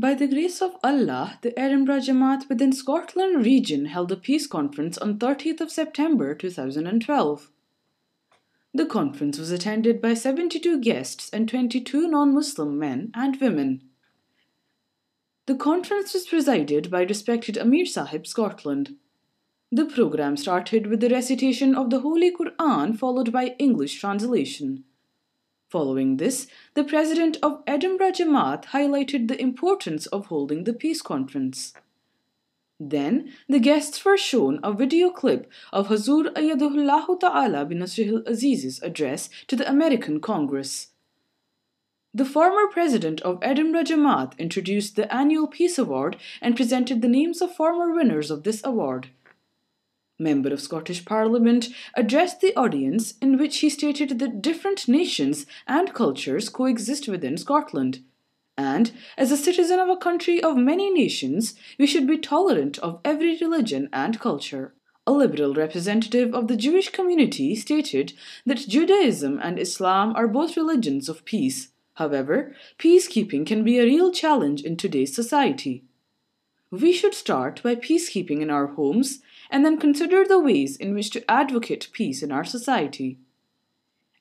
By the grace of Allah, the Edinburgh Jamaat within Scotland region held a peace conference on 30th of September 2012. The conference was attended by 72 guests and 22 non-Muslim men and women. The conference was presided by respected Amir Sahib Scotland. The program started with the recitation of the Holy Quran followed by English translation. Following this, the president of Edinburgh Jamaat highlighted the importance of holding the peace conference. Then, the guests were shown a video clip of Hazur Ayadullah Ta'ala bin Nasrihul Aziz's address to the American Congress. The former president of Edinburgh Jamaat introduced the annual Peace Award and presented the names of former winners of this award. Member of Scottish Parliament addressed the audience in which he stated that different nations and cultures coexist within Scotland. And, as a citizen of a country of many nations, we should be tolerant of every religion and culture. A liberal representative of the Jewish community stated that Judaism and Islam are both religions of peace. However, peacekeeping can be a real challenge in today's society. We should start by peacekeeping in our homes and then consider the ways in which to advocate peace in our society.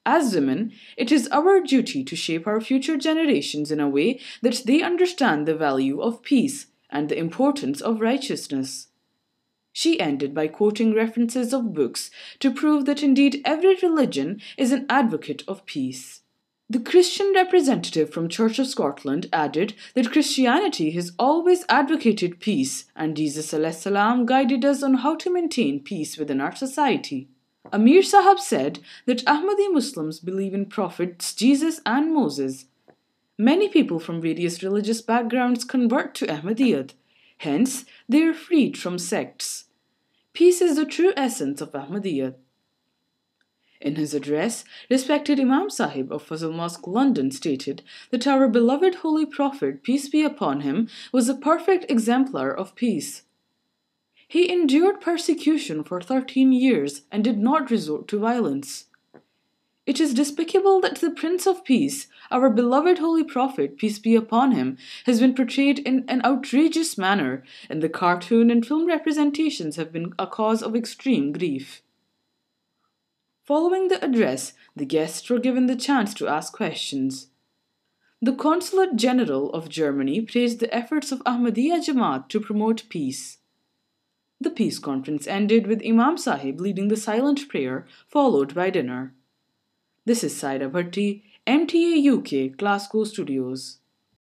As women, it is our duty to shape our future generations in a way that they understand the value of peace and the importance of righteousness. She ended by quoting references of books to prove that indeed every religion is an advocate of peace. The Christian representative from Church of Scotland added that Christianity has always advocated peace and Jesus salam guided us on how to maintain peace within our society. Amir Sahab said that Ahmadi Muslims believe in prophets Jesus and Moses. Many people from various religious backgrounds convert to Ahmadiyyat, hence they are freed from sects. Peace is the true essence of Ahmadiyyat. In his address, respected Imam Sahib of Fazl Mosque, London, stated that our beloved Holy Prophet, peace be upon him, was a perfect exemplar of peace. He endured persecution for 13 years and did not resort to violence. It is despicable that the Prince of Peace, our beloved Holy Prophet, peace be upon him, has been portrayed in an outrageous manner, and the cartoon and film representations have been a cause of extreme grief. Following the address, the guests were given the chance to ask questions. The Consulate General of Germany praised the efforts of Ahmadiyya Jamaat to promote peace. The peace conference ended with Imam Sahib leading the silent prayer, followed by dinner. This is Saida Bhatti, MTA UK, Glasgow Studios.